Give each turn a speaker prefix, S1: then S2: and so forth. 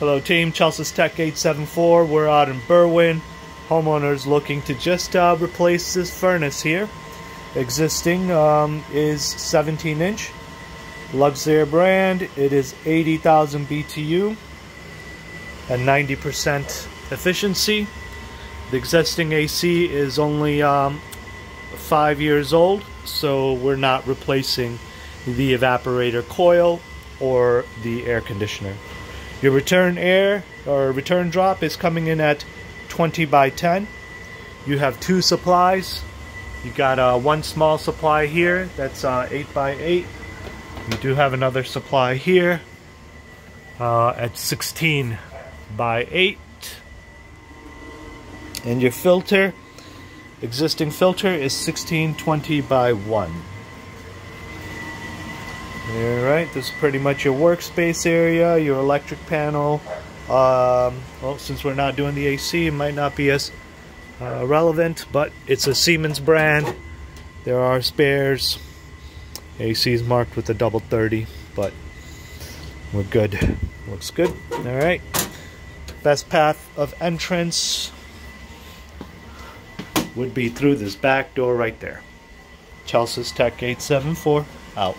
S1: Hello team, Chelsea's Tech 874. We're out in Berwyn. Homeowners looking to just uh, replace this furnace here. Existing um, is 17 inch. Luxaire brand. It is 80,000 BTU and 90% efficiency. The existing AC is only um, five years old, so we're not replacing the evaporator coil or the air conditioner. Your return air or return drop is coming in at 20 by 10. You have two supplies. You got uh, one small supply here that's uh, 8 by 8. You do have another supply here uh, at 16 by 8. And your filter, existing filter is 1620 by 1. Alright, this is pretty much your workspace area, your electric panel. Um, well, since we're not doing the AC, it might not be as uh, relevant, but it's a Siemens brand. There are spares. AC is marked with a double 30, but we're good. Looks good. Alright. Best path of entrance would be through this back door right there. Chelsea's Tech 874 out.